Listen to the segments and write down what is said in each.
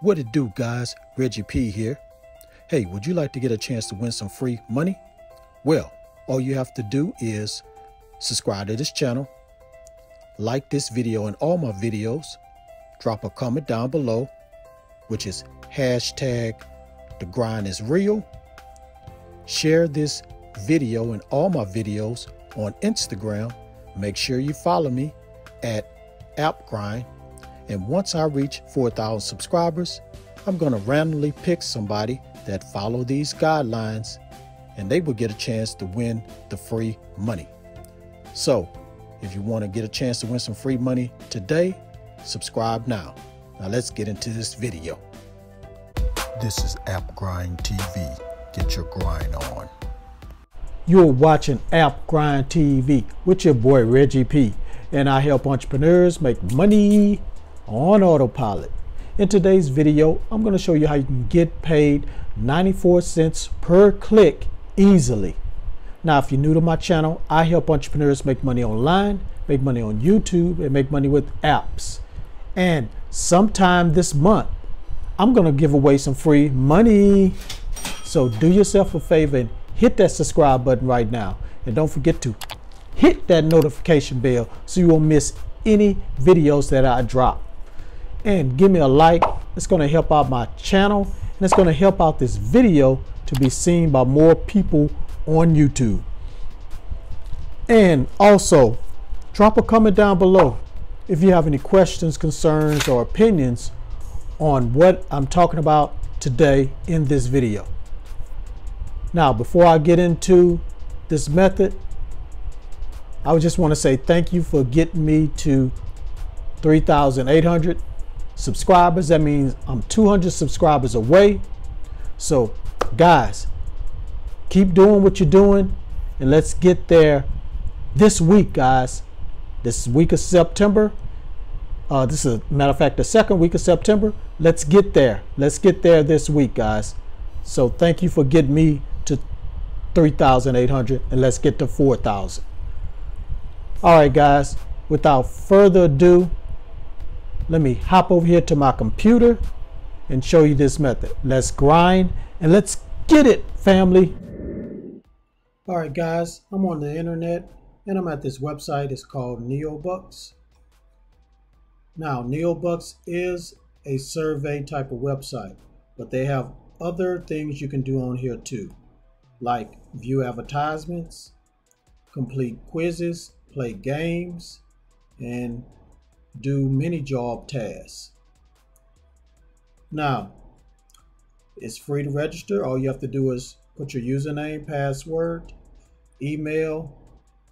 What it do, guys? Reggie P here. Hey, would you like to get a chance to win some free money? Well, all you have to do is subscribe to this channel, like this video and all my videos, drop a comment down below, which is hashtag the grind is real. Share this video and all my videos on Instagram. Make sure you follow me at AppGrind and once I reach 4,000 subscribers, I'm going to randomly pick somebody that follow these guidelines and they will get a chance to win the free money. So if you want to get a chance to win some free money today, subscribe now. Now let's get into this video. This is App Grind TV. Get your grind on. You're watching App Grind TV with your boy Reggie P. And I help entrepreneurs make money on autopilot. In today's video, I'm going to show you how you can get paid 94 cents per click easily. Now, if you're new to my channel, I help entrepreneurs make money online, make money on YouTube, and make money with apps. And sometime this month, I'm going to give away some free money. So do yourself a favor and hit that subscribe button right now. And don't forget to hit that notification bell so you won't miss any videos that I drop and give me a like. It's going to help out my channel and it's going to help out this video to be seen by more people on YouTube. And also, drop a comment down below if you have any questions, concerns, or opinions on what I'm talking about today in this video. Now, before I get into this method, I just want to say thank you for getting me to 3,800 subscribers. That means I'm 200 subscribers away. So, guys, keep doing what you're doing and let's get there this week, guys. This week of September. Uh, this is, a matter of fact, the second week of September. Let's get there. Let's get there this week, guys. So, thank you for getting me to 3,800 and let's get to 4,000. All right, guys, without further ado, let me hop over here to my computer and show you this method. Let's grind and let's get it, family. All right, guys, I'm on the internet and I'm at this website. It's called Neobux. Now, Neobux is a survey type of website, but they have other things you can do on here too, like view advertisements, complete quizzes, play games, and do many job tasks. Now, it's free to register. All you have to do is put your username, password, email.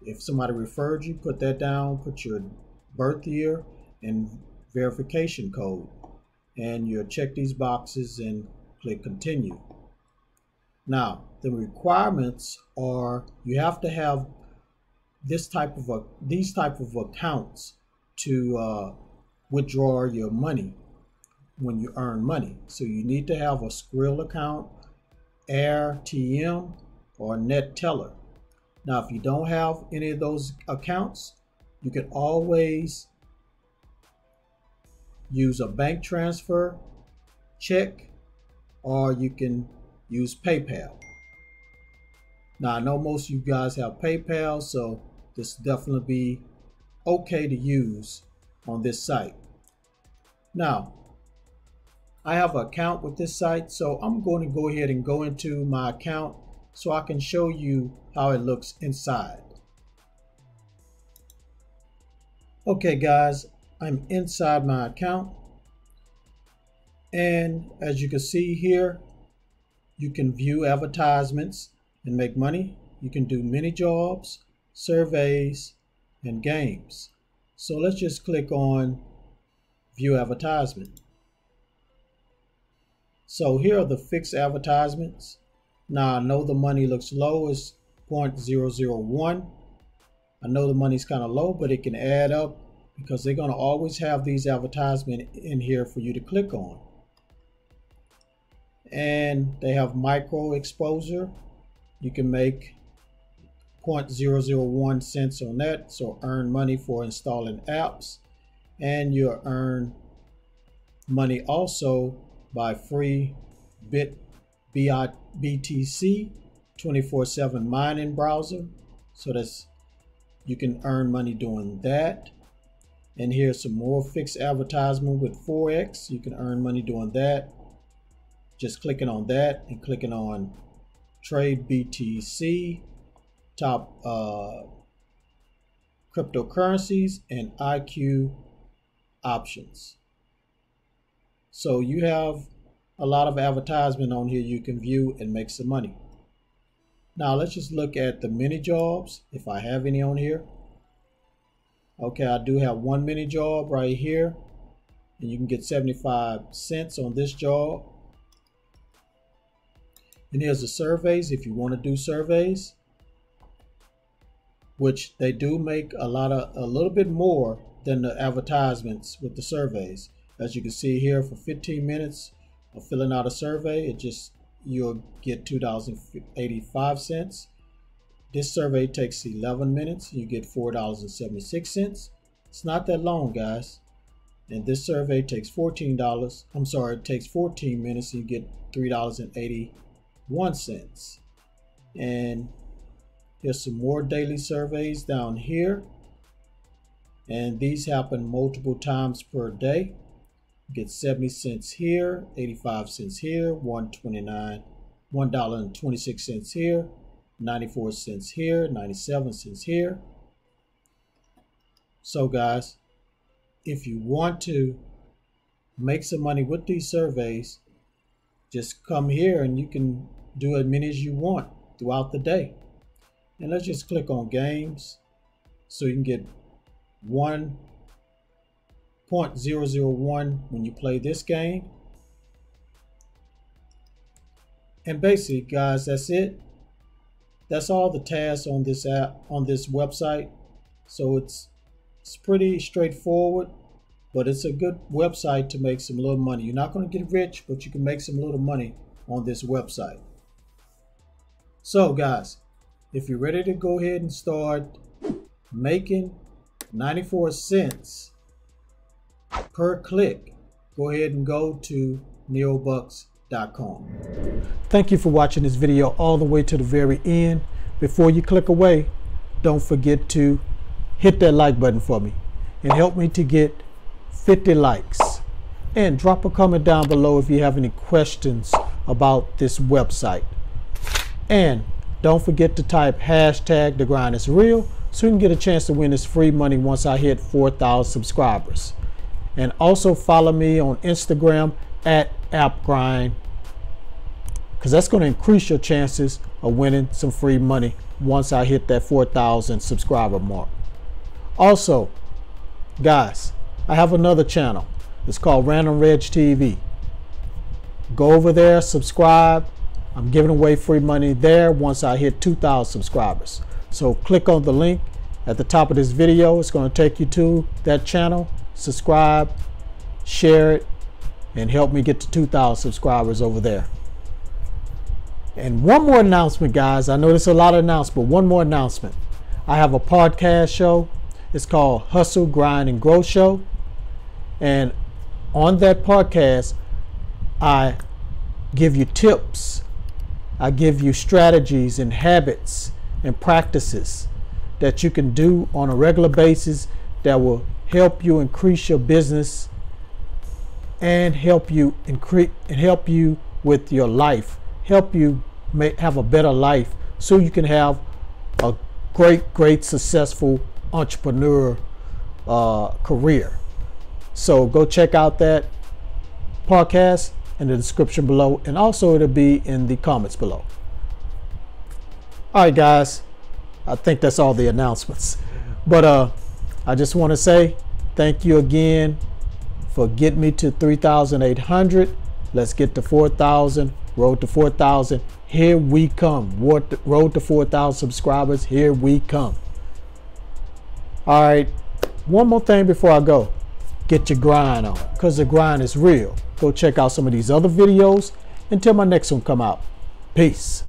If somebody referred you, put that down, put your birth year and verification code. And you'll check these boxes and click continue. Now, the requirements are you have to have this type of a, these type of accounts to uh, withdraw your money when you earn money. So you need to have a Skrill account, AirTM, or Neteller. Now, if you don't have any of those accounts, you can always use a bank transfer, check, or you can use PayPal. Now, I know most of you guys have PayPal, so this definitely be okay to use on this site. Now, I have an account with this site, so I'm going to go ahead and go into my account so I can show you how it looks inside. Okay guys, I'm inside my account. And as you can see here, you can view advertisements and make money. You can do many jobs, surveys, and games. So let's just click on view advertisement. So here are the fixed advertisements. Now I know the money looks low, it's 0.001. I know the money's kind of low, but it can add up because they're going to always have these advertisements in here for you to click on. And they have micro exposure. You can make 0.001 cents on that. So earn money for installing apps. And you'll earn money also by free bit BTC 24/7 mining browser. So that's you can earn money doing that. And here's some more fixed advertisement with Forex. You can earn money doing that. Just clicking on that and clicking on Trade BTC, top uh, cryptocurrencies, and IQ options. So you have a lot of advertisement on here you can view and make some money. Now let's just look at the mini jobs, if I have any on here. Okay, I do have one mini job right here. And you can get 75 cents on this job. And here's the surveys if you want to do surveys. Which they do make a lot of a little bit more than the advertisements with the surveys. As you can see here for 15 minutes of filling out a survey, it just you'll get $2.85. This survey takes 11 minutes. You get $4.76. It's not that long, guys. And this survey takes $14. I'm sorry, it takes 14 minutes. You get $3.81. And here's some more daily surveys down here. And these happen multiple times per day. Get 70 cents here, 85 cents here, 129 $1.26 here, 94 cents here, 97 cents here. So guys, if you want to make some money with these surveys, just come here and you can do as many as you want throughout the day. And let's just click on games so you can get 1.001 when you play this game. And basically, guys, that's it. That's all the tasks on this app on this website. So it's it's pretty straightforward but it's a good website to make some little money. You're not going to get rich but you can make some little money on this website. So guys if you're ready to go ahead and start making 94 cents per click go ahead and go to neobux.com Thank you for watching this video all the way to the very end. Before you click away, don't forget to hit that like button for me and help me to get 50 likes. And drop a comment down below if you have any questions about this website. And don't forget to type hashtag the grind is real so you can get a chance to win this free money once I hit 4,000 subscribers. And also follow me on Instagram at appgrind because that's going to increase your chances of winning some free money once I hit that 4,000 subscriber mark. Also, guys, I have another channel. It's called Random Reg TV. Go over there, subscribe. I'm giving away free money there once I hit 2,000 subscribers. So click on the link at the top of this video. It's going to take you to that channel. Subscribe, share it, and help me get to 2,000 subscribers over there. And one more announcement, guys. I know there's a lot of announcements, but one more announcement. I have a podcast show. It's called Hustle, Grind, and Grow Show. And on that podcast, I give you tips, I give you strategies and habits and practices that you can do on a regular basis that will help you increase your business and help you increase and help you with your life help you make, have a better life so you can have a great, great, successful entrepreneur uh, career. So go check out that podcast in the description below, and also it'll be in the comments below. All right, guys, I think that's all the announcements. But uh, I just want to say thank you again for getting me to 3,800. Let's get to 4,000 Road to 4,000. Here we come. Road to 4,000 subscribers. Here we come. All right. One more thing before I go. Get your grind on because the grind is real. Go check out some of these other videos until my next one come out. Peace.